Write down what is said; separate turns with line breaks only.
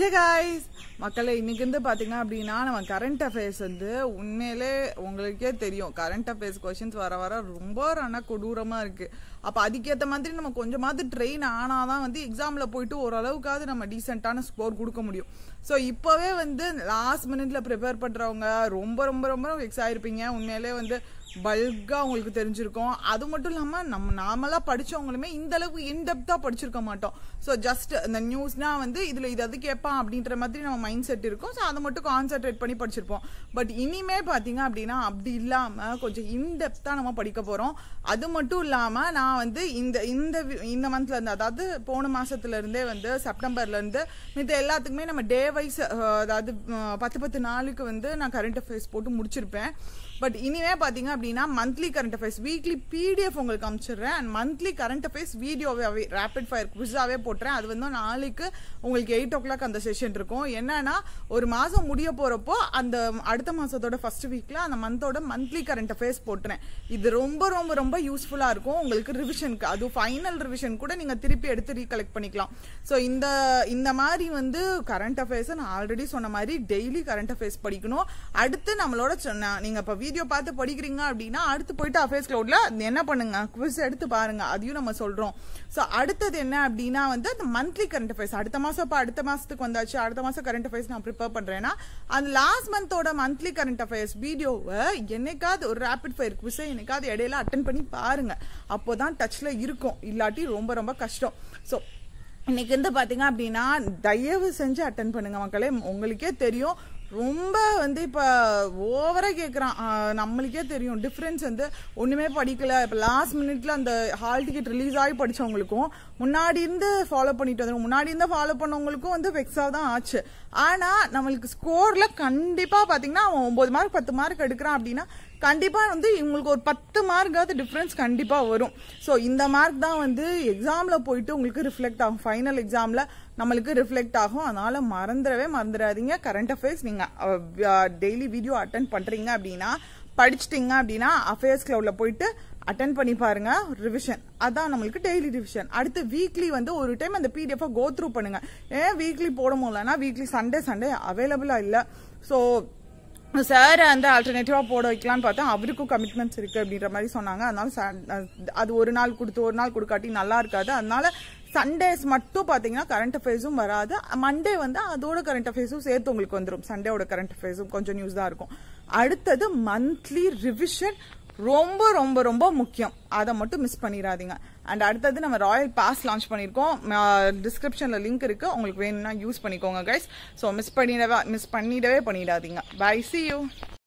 Hey guys மக்களை இன்னைக்கு வந்து அப்படின்னா நம்ம கரண்ட் அஃபேர்ஸ் வந்து உண்மையிலே உங்களுக்கே தெரியும். கரண்ட் அஃபேர்ஸ் கொஷின்ஸ் வர வர ரொம்ப ஆனால் கொடூரமாக இருக்குது அப்போ அதுக்கேற்ற மாதிரி நம்ம கொஞ்சமாவது ட்ரெயின் ஆனால் தான் வந்து எக்ஸாமில் போயிட்டு ஓரளவுக்காவது நம்ம டீசெண்டான ஸ்கோர் கொடுக்க முடியும். ஸோ இப்போவே வந்து லாஸ்ட் மினிட்ல ப்ரிப்பேர் பண்ணுறவங்க ரொம்ப ரொம்ப ரொம்ப எக்ஸ் ஆகிருப்பீங்க உண்மையிலே வந்து பல்காக உங்களுக்கு தெரிஞ்சிருக்கும். அது மட்டும் இல்லாமல் நம்ம நாமளா படித்தவங்களுமே இந்த அளவுக்கு படிச்சிருக்க மாட்டோம். ஸோ ஜஸ்ட் இந்த நியூஸ்னால் வந்து இதில் இது அது கேட்பான் அப்படின்ற மாதிரி நம்ம மைண்ட் செட் இருக்கும். ஸோ அதை மட்டும் கான்சென்ட்ரேட் பண்ணி படிச்சிருப்போம். பட் இனிமே பார்த்தீங்க அப்படின்னா அப்படி இல்லாமல் கொஞ்சம் இன்டெப்த்தாக நம்ம படிக்க போகிறோம் அது மட்டும் இல்லாமல் நான் வந்து இந்த இந்த வி- இந்த மந்த்லேருந்து அதாவது போன மாதத்துலேருந்தே வந்து செப்டம்பர்லேருந்து மித்த எல்லாத்துக்குமே நம்ம டே வைஸ் அதாவது பத்து பத்து நாளுக்கு வந்து நான் கரண்ட் அஃபேர்ஸ் போட்டு முடிச்சிருப்பேன். பட் இனிமே பார்த்தீங்க அப்படின்னா monthly current affairs weekly PDF உங்களுக்கு அனுப்பிச்சிடுறேன் அண்ட் மந்த்லி கரண்ட் அஃபேர்ஸ் வீடியோவே ரேபிட் ஃபயர் குவிஸாவே போட்டுறேன். அது வந்து நாளைக்கு உங்களுக்கு எயிட் ஓ கிளாக் அந்த செஷன் இருக்கும். என்னன்னா ஒரு மாதம் முடிய போறப்போ அந்த அடுத்த மாதத்தோட ஃபர்ஸ்ட் வீக்ல அந்த மந்தோட மந்த்லி கரண்ட் அஃபேர்ஸ் போட்டுறேன். இது ரொம்ப ரொம்ப ரொம்ப யூஸ்ஃபுல்லாக இருக்கும். உங்களுக்கு ரிவிஷனுக்கு அது ஃபைனல் ரிவிஷன் கூட நீங்க திருப்பி எடுத்து ரீகலெக்ட் பண்ணிக்கலாம். ஸோ இந்த இந்த மாதிரி வந்து கரண்ட் அஃபேர்ஸ் நான் ஆல்ரெடி சொன்ன மாதிரி டெய்லி கரண்ட் அஃபேர்ஸ் படிக்கணும். அடுத்து நம்மளோட சொன்ன நீங்க இப்போ வீடியோ பார்த்து படிக்கிறீங்க அப்படின்னா அடுத்து போயிட்டு அஃபேர்ஸ் கிளவுட்ல என்ன பண்ணுங்க? குவிஸ் எடுத்து பாருங்க. அதையும் நம்ம சொல்றோம். ஸோ அடுத்தது என்ன அப்படின்னா வந்து அந்த மந்த்லி கரண்ட் அஃபேர்ஸ் அடுத்த மாசம் இப்போ அடுத்த மாசத்துக்கு வந்தாச்சு. அடுத்த மாசம் கரண்ட் அஃபேர்ஸ் நான் ப்ரிப்பேர் பண்றேன்னா அந்த லாஸ்ட் மந்தோட மந்த்லி கரண்ட் அஃபேர்ஸ் வீடியோவை என்னைக்காவது ஒரு ரேபிட் ஃபயர் குவிஸை என்னைக்காவது இடையில அட்டன் பண்ணி பாருங்க. அப்போதான் டச்ல இருக்கும். இல்லாட்டி ரொம்ப ரொம்ப கஷ்டம். ஸோ இன்னைக்கு வந்து பார்த்தீங்க அப்படின்னா தயவு செஞ்சு அட்டன் பண்ணுங்க மக்களே. உங்களுக்கே தெரியும். ரொம்ப வந்து இப்போ ஓவர் கேட்குறான் நம்மளுக்கே தெரியும். டிஃப்ரென்ஸ் வந்து ஒன்றுமே படிக்கல. இப்போ லாஸ்ட் மினிட்ல அந்த ஹால் டிக்கெட் ரிலீஸ் ஆகி படித்தவங்களுக்கும் முன்னாடி இருந்து ஃபாலோ பண்ணிட்டு வந்தவங்க முன்னாடி இருந்து ஃபாலோ பண்ணவங்களுக்கும் வந்து வெக்ஸாக தான் ஆச்சு. ஆனால் நம்மளுக்கு ஸ்கோரில் கண்டிப்பாக பார்த்தீங்கன்னா அவன் ஒம்பது மார்க் பத்து மார்க் எடுக்கிறான் அப்படின்னா கண்டிப்பாக வந்து இவங்களுக்கு ஒரு பத்து மார்க்காவது டிஃப்ரென்ஸ் கண்டிப்பாக வரும். ஸோ இந்த மார்க் தான் வந்து எக்ஸாமில் போயிட்டு உங்களுக்கு ரிஃப்ளெக்ட் ஆகும். ஃபைனல் எக்ஸாமில் நம்மளுக்கு ரிஃப்ளெக்ட் ஆகும். அதனால் மறந்துடவே மறந்துடாதீங்க. கரண்ட் அஃபேர்ஸ் நீங்கள் டெய்லி வீடியோ அட்டன் பண்ணுறீங்க அப்படின்னா படிச்சிட்டிங்க அப்படின்னா அஃபேர்ஸ் கிளவுட்ல போயிட்டு அட்டன் பண்ணி பாருங்க. ரிவிஷன் அதான் நம்மளுக்கு டெய்லி ரிவிஷன் அடுத்து வீக்லி வந்து ஒரு டைம் அந்த பிடிஎஃப் கோ த்ரூ பண்ணுங்க. ஏன் வீக்லி போட முடியலன்னா வீக்லி சண்டே சண்டே அவைலபிளா இல்லை. ஸோ சார் அந்த ஆல்டர்னேட்டிவா போட வைக்கலான்னு பார்த்தா அவருக்கும் கமிட்மெண்ட்ஸ் இருக்குது அப்படின்ற மாதிரி சொன்னாங்க. அதனால அது ஒரு நாள் கொடுத்து ஒரு நாள் கொடுக்காட்டி நல்லா இருக்காது. அதனால சண்டேஸ் மட்டும் பார்த்தீங்கன்னா கரண்ட் அஃபேர்ஸும் வராது. மண்டே வந்து அதோட கரண்ட் அஃபேர்ஸும் சேர்த்து உங்களுக்கு வந்துடும் சண்டேவோட கரண்ட் அஃபேர்ஸும் கொஞ்சம் நியூஸ் தான் இருக்கும். அடுத்தது மந்த்லி ரிவிஷன் ரொம்ப ரொம்ப ரொம்ப முக்கியம். அதை மட்டும் மிஸ் பண்ணிடாதீங்க. அண்ட் அடுத்தது நம்ம ராயல் பாஸ் லான்ச் பண்ணியிருக்கோம். டிஸ்கிரிப்ஷனில் லிங்க் இருக்கு. உங்களுக்கு வேணும்னா யூஸ் பண்ணிக்கோங்க கைஸ் ஸோ மிஸ் பண்ணிடவே மிஸ் பண்ணிடவே பண்ணிடாதீங்க. Bye C you